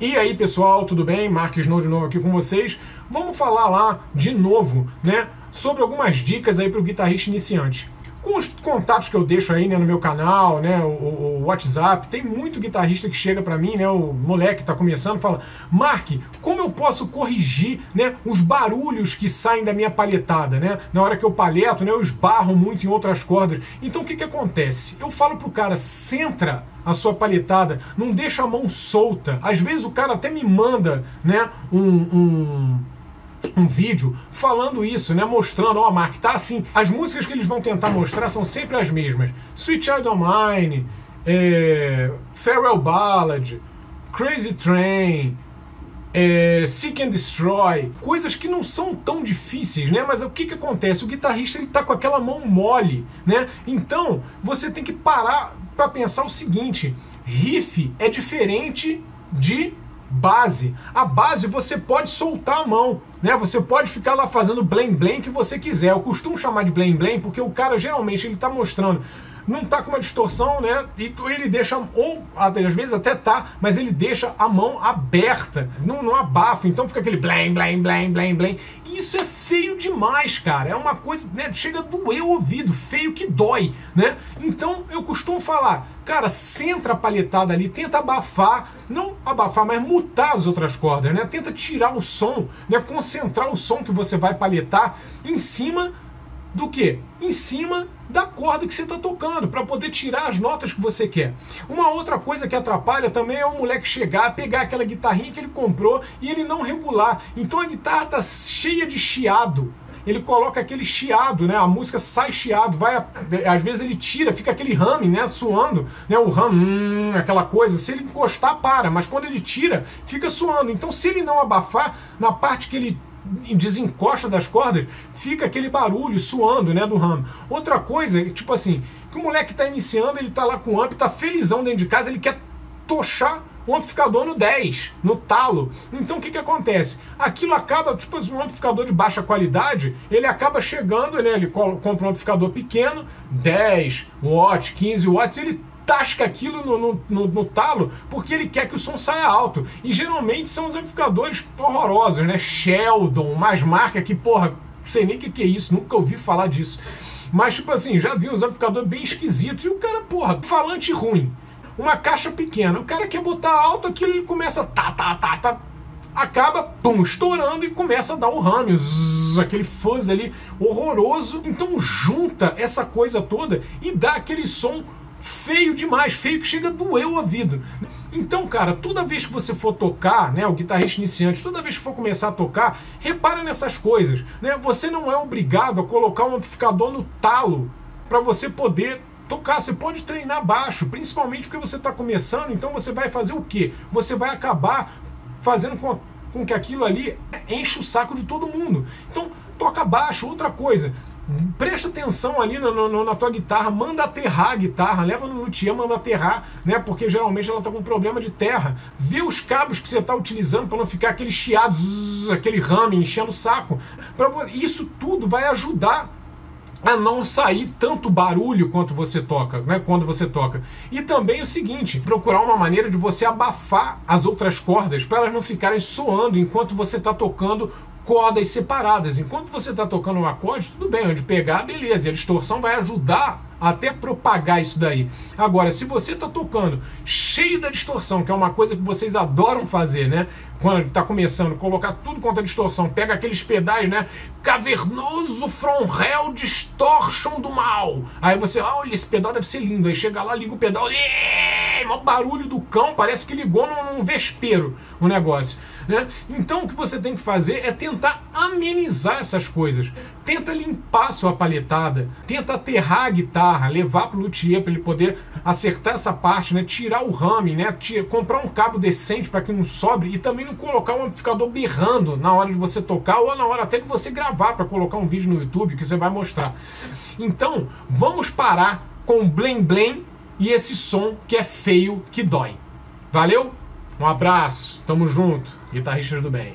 E aí pessoal, tudo bem? Marques Snow de novo aqui com vocês. Vamos falar lá de novo, né, sobre algumas dicas aí para o guitarrista iniciante com os contatos que eu deixo aí né, no meu canal, né, o, o WhatsApp, tem muito guitarrista que chega para mim, né, o moleque que tá começando, fala: "Mark, como eu posso corrigir, né, os barulhos que saem da minha palhetada, né? Na hora que eu palheto, né, eu esbarro muito em outras cordas. Então o que que acontece? Eu falo pro cara: "Centra a sua palhetada, não deixa a mão solta. Às vezes o cara até me manda, né, um, um um vídeo falando isso, né? Mostrando, ó, oh, Mark, tá assim. As músicas que eles vão tentar mostrar são sempre as mesmas. Sweet Child of Mine, é, Farewell Ballad, Crazy Train, é, Seek and Destroy, coisas que não são tão difíceis, né? Mas o que, que acontece? O guitarrista ele tá com aquela mão mole, né? Então você tem que parar para pensar o seguinte: riff é diferente de base. A base você pode soltar a mão, né? Você pode ficar lá fazendo blém blém que você quiser. Eu costumo chamar de blém blém porque o cara geralmente ele tá mostrando não tá com uma distorção, né? E ele deixa, ou às vezes até tá, mas ele deixa a mão aberta, não, não abafa, então fica aquele blém, blém, blém, blém, blém. Isso é feio demais, cara. É uma coisa, né? Chega a doer o ouvido, feio que dói, né? Então eu costumo falar, cara, centra a palhetada ali, tenta abafar, não abafar, mas mutar as outras cordas, né? Tenta tirar o som, né? Concentrar o som que você vai palhetar em cima do que? Em cima da corda que você está tocando, para poder tirar as notas que você quer. Uma outra coisa que atrapalha também é o moleque chegar, pegar aquela guitarrinha que ele comprou e ele não regular. Então a guitarra está cheia de chiado. Ele coloca aquele chiado, né? A música sai chiado, vai às vezes ele tira, fica aquele humming, né, suando, né? O hum, hum, aquela coisa. Se ele encostar para, mas quando ele tira, fica suando. Então se ele não abafar na parte que ele desencosta das cordas, fica aquele barulho suando, né, do ramo. Outra coisa, tipo assim, que o moleque tá iniciando, ele tá lá com o amp, tá felizão dentro de casa, ele quer tochar o amplificador no 10, no talo. Então o que que acontece? Aquilo acaba, tipo assim, um amplificador de baixa qualidade, ele acaba chegando, né, ele compra um amplificador pequeno, 10 watts, 15 watts, ele tasca aquilo no, no, no, no, talo porque ele quer que o som saia alto. E geralmente são os amplificadores horrorosos, né? Sheldon, mais marca que, porra, sei nem o que, que é isso, nunca ouvi falar disso. Mas, tipo assim, já vi uns amplificadores bem esquisitos e o cara, porra, falante ruim. Uma caixa pequena. O cara quer botar alto aquilo, ele começa tá, tá, tá, tá. Acaba, pum, estourando e começa a dar o rame, aquele fuzz ali horroroso. Então junta essa coisa toda e dá aquele som feio demais, feio que chega a doer o ouvido. Então, cara, toda vez que você for tocar, né, o guitarrista iniciante, toda vez que for começar a tocar, repara nessas coisas, né? Você não é obrigado a colocar um amplificador no talo para você poder tocar, você pode treinar baixo, principalmente porque você está começando, então você vai fazer o quê? Você vai acabar fazendo com, com que aquilo ali enche o saco de todo mundo. Então, toca baixo, outra coisa. Presta atenção ali no, na tua guitarra, manda aterrar a guitarra, leva no luthier, manda aterrar, né? Porque geralmente ela tá com problema de terra. Vê os cabos que você está utilizando para não ficar aquele chiado, zzz, aquele rame enchendo o saco. Pra, isso tudo vai ajudar a não sair tanto barulho quanto você toca, né, quando você toca. E também o seguinte, procurar uma maneira de você abafar as outras cordas para elas não ficarem soando enquanto você está tocando cordas separadas. Enquanto você está tocando um acorde, tudo bem, onde pegar, beleza. E a distorção vai ajudar até propagar isso daí. Agora, se você está tocando cheio da distorção, que é uma coisa que vocês adoram fazer, né? Quando está começando, colocar tudo contra a distorção, pega aqueles pedais, né? Cavernoso from hell distortion do mal. Aí você, ah, olha, esse pedal deve ser lindo. Aí chega lá, liga o pedal, o barulho do cão, parece que ligou num, num vespeiro o negócio. Né? Então o que você tem que fazer é tentar amenizar essas coisas. Tenta limpar sua palhetada, tenta aterrar a guitarra, levar para o luthier para ele poder acertar essa parte, né? tirar o rame, né? Tira, comprar um cabo decente para que não sobre e também colocar um amplificador berrando na hora de você tocar ou na hora até de você gravar para colocar um vídeo no YouTube que você vai mostrar. Então, vamos parar com blém blém e esse som que é feio, que dói. Valeu? Um abraço, tamo junto, guitarristas do bem.